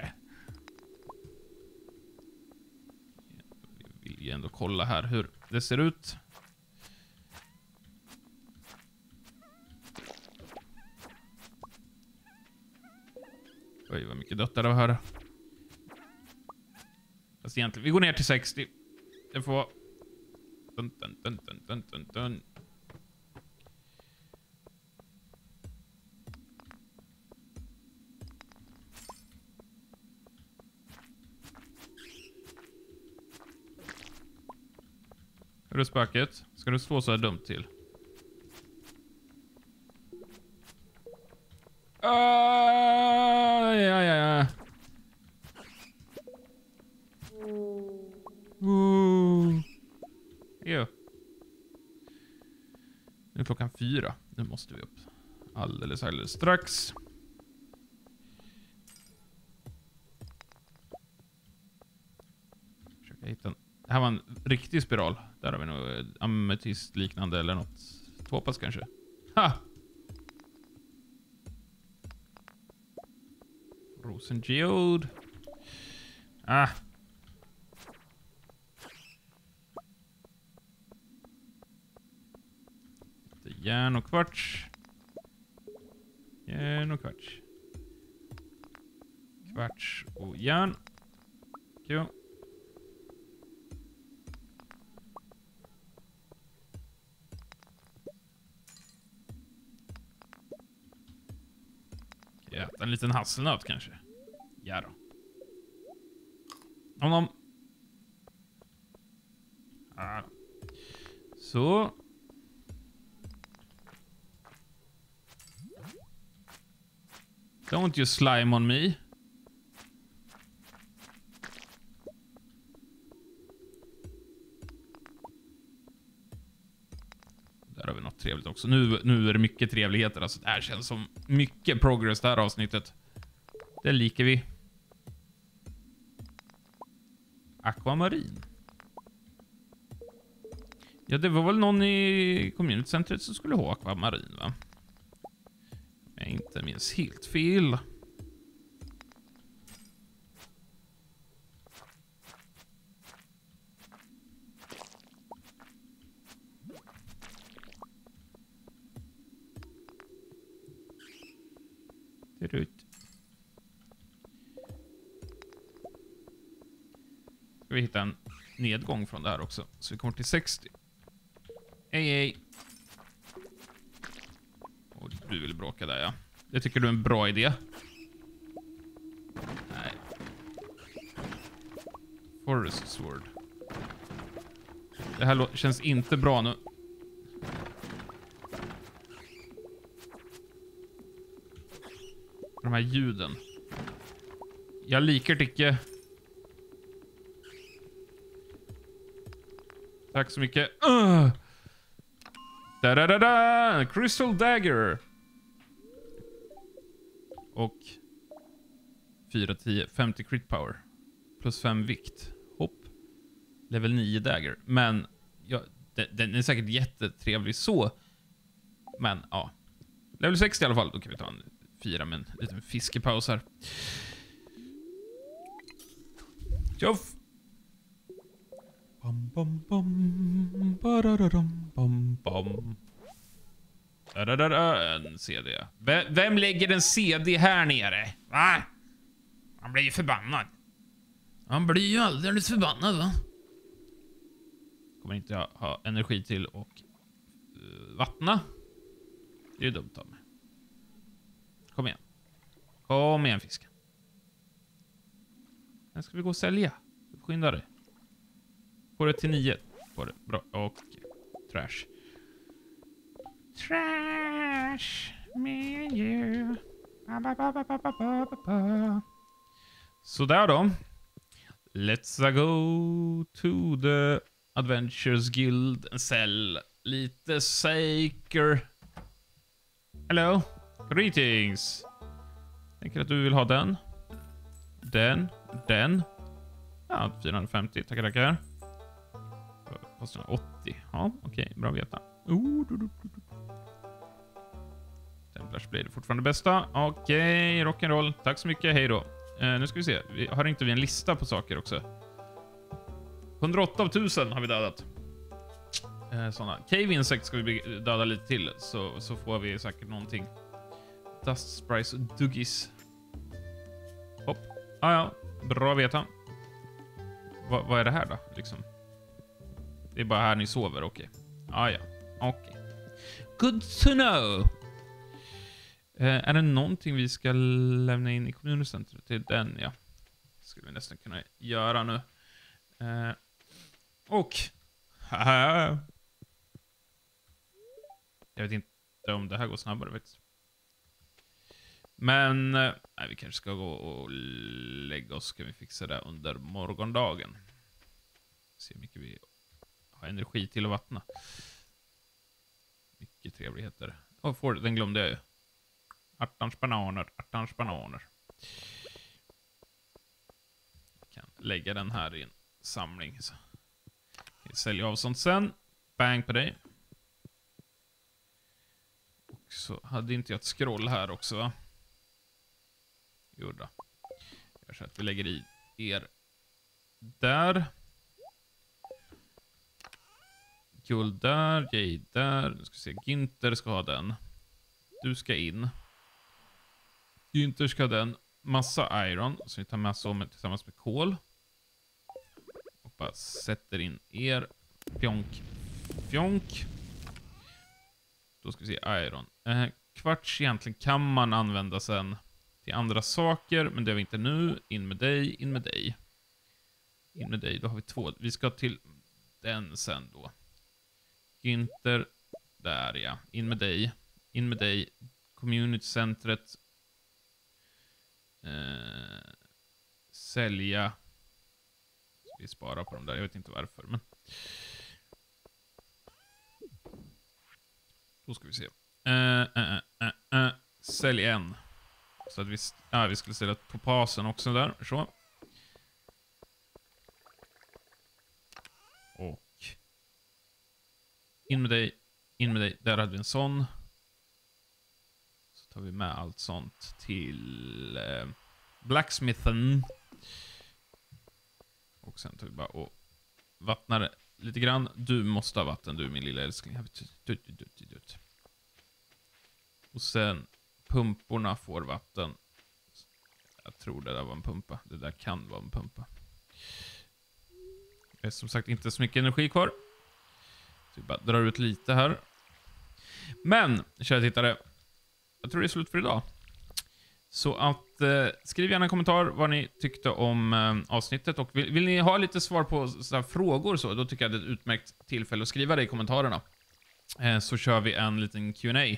Jag vill ju ändå kolla här hur det ser ut. Oj, vad mycket dött det var här. Fast egentligen, vi går ner till 60. Det får vara... Dun, dun, dun, dun, dun, dun, dun. Hörru spöket, ska du stå så här dumt till? Uh! Aj, aj, aj. Ooh. Jo. Nu är klockan fyra. Nu måste vi upp. Alldeles, alldeles strax. Försöka hitta en... Det här var en riktig spiral. Där har vi nog eh, ametistliknande eller något. Tvåpass kanske. Ha! Rosengeode. Ah. Lite järn och kvarts. Järn och kvarts. Kvarts och järn. Kul. Äta en liten hasselnöt kanske. Ja då. Om de... Ja. Så. Don't you slime on me. Där har vi något trevligt också. Nu, nu är det mycket trevligheter. Alltså, det här känns som mycket progress det här avsnittet. Det liker vi. Aquamarin. Ja, det var väl någon i communitycentret som skulle ha akvamarin, va? Jag inte minns helt fel. Trut. Ska vi hitta en nedgång från det här också, så vi kommer till 60. Hej, hej. Och du vill bråka där, ja. Det tycker du är en bra idé? Nej. Forest Sword. Det här känns inte bra nu. De här ljuden. Jag liker icke. Tack så mycket. Uh! Da da da da! Crystal Dagger. Och 4, 10, 50 crit power. Plus 5 vikt. Hopp. Level 9 Dagger. Men ja, den, den är säkert jättetrevlig så. Men ja. Level 60 i alla fall. Då kan vi ta en fyra med en liten fiskepaus här. Tjoff! Bam, bam, bam, badadadam, bam, bam. En CD. V- Vem lägger en CD här nere? Va? Han blir ju förbannad. Han blir ju alldeles förbannad va? kommer inte jag ha energi till och uh, vattna. Det är ju dumt av mig. Kom igen. Kom igen fisken. Den ska vi gå och sälja. Skynda dig. Får det till nio. Får det. Bra. Och trash. Trash. Me and you. Ba, ba, ba, ba, ba, ba, ba. Sådär då. Let's go to the Adventures Guild and sell lite saker. Hello. Greetings. Tänker att du vill ha den. Den. Den. Ja, 450. Tackar, tackar. Kostar 80. Ja, okej. bra att veta. Oh, du, du, du. Templars blir det fortfarande bästa. Okej, rock'n'roll. Tack så mycket. Hej då. Eh, nu ska vi se. Vi, har inte vi en lista på saker också? 108 av 1000 har vi dödat. Eh, såna. Cave Insect ska vi döda lite till, så, så får vi säkert någonting. Dust Sprice och Duggies. Hopp. Ah, ja, bra att veta. Va, vad är det här då, liksom? Det är bara här ni sover, okej. Ah, ja, okej. Good to know! Eh, är det någonting vi ska lämna in i kommuncentret? Det är den, ja. Skulle vi nästan kunna göra nu. Eh, och... Haha. Jag vet inte om det här går snabbare faktiskt. Men... Eh, nej, vi kanske ska gå och lägga oss. Kan vi fixa det under morgondagen. Se hur mycket vi ha energi till att vattna. Mycket trevligheter. Och får, den glömde jag ju. Artans bananer, artans bananer. Jag kan lägga den här i en samling. Så. Sälja av sånt sen. Bang på dig. Och så hade inte jag ett scroll här också va? Jo då. Gör så att vi lägger i er där. Guld där, Jade där. Nu ska vi se, Ginter ska ha den. Du ska in. Ginter ska ha den. Massa iron, så vi tar med om tillsammans med kol. Och bara sätter in er. Fjonk, fjonk. Då ska vi se iron. Eh, kvarts egentligen kan man använda sen till andra saker, men det har vi inte nu. In med dig, in med dig. In med dig, då har vi två. Vi ska till den sen då. Günther, där ja. In med dig, in med dig. Communitycentret. Eh, sälja. Vi sparar på dem där, jag vet inte varför, men... Då ska vi se. Eh, eh, eh, eh. eh. Sälj en. Så att vi, ah, vi skulle ställa pasen också där, så. Och... In med dig, in med dig. Där hade vi en sån. Så tar vi med allt sånt till eh, Blacksmithen. Och sen tar vi bara och vattnar det lite grann. Du måste ha vatten du min lilla älskling. Och sen pumporna får vatten. Jag tror det där var en pumpa. Det där kan vara en pumpa. Det är som sagt inte så mycket energi kvar. Så vi bara drar ut lite här. Men, kära tittare. Jag tror det är slut för idag. Så att eh, skriv gärna en kommentar vad ni tyckte om eh, avsnittet. Och vill, vill ni ha lite svar på sådana här frågor så, då tycker jag det är ett utmärkt tillfälle att skriva det i kommentarerna. Eh, så kör vi en liten Q&A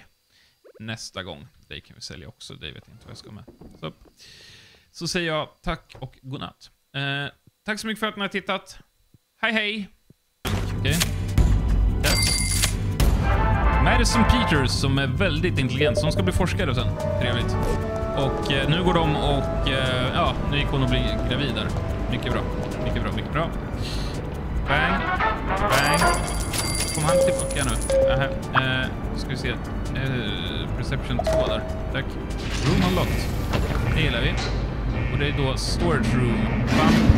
nästa gång. Det kan vi sälja också, det vet jag inte vad jag ska med. Så, så säger jag tack och godnatt. Eh, tack så mycket för att ni har tittat. Hej hej! Okay. Madison Peters som är väldigt intelligent, som ska bli forskare sen. Trevligt. Och eh, nu går de och, eh, ja, nu gick hon och bli gravid där. Mycket bra, mycket bra, mycket bra. Bang, bang. Kom han tillbaka nu? Aha. Eh, ska vi se. Eh, perception 2 där. Tack. Room unlocked. Det gillar vi. Och det är då storage room. Bam.